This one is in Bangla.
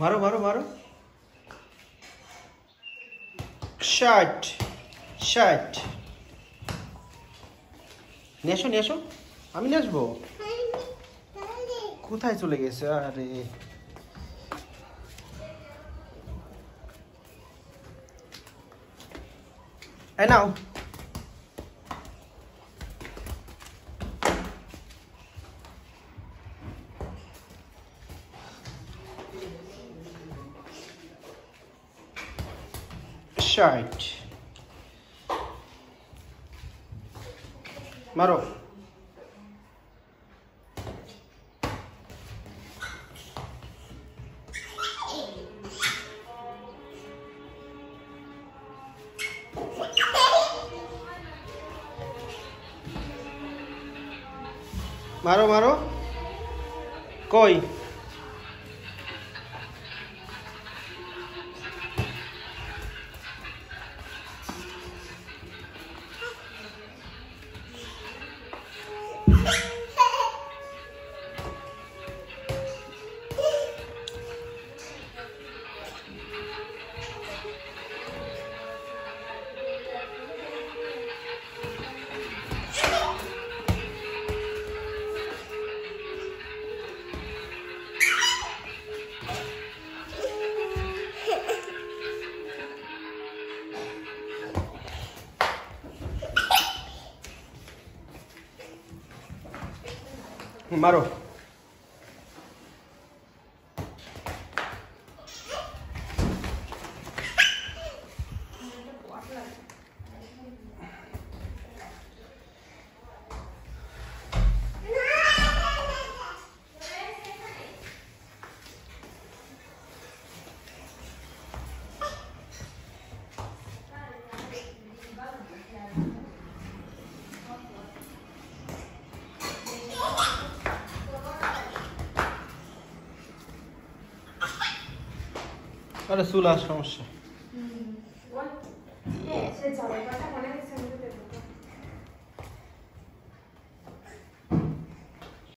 মারো মারো মারো। শার্ট শার্ট নিয়ে আসো। আমি নিয়ে আসব। কোথায় চলে গেছে? আরে। É não. Short. Marou. મારો મારો? કોઈ. Maro. আরে চুল আর সমস্যা। হ্যাঁ,